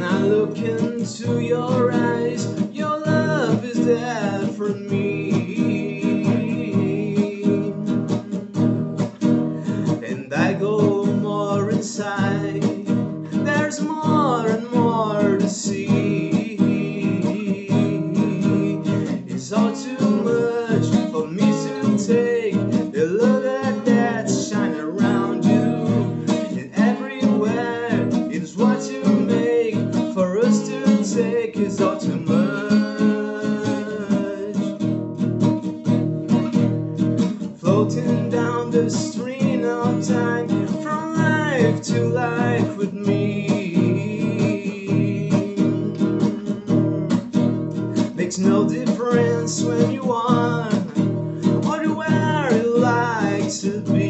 look into your eyes, your love is there for me. And I go more inside, there's more and more to see. It's all too much for me to take. Take. It's all too much. Floating down the stream of time from life to life with me. Makes no difference when you want or where you like to be.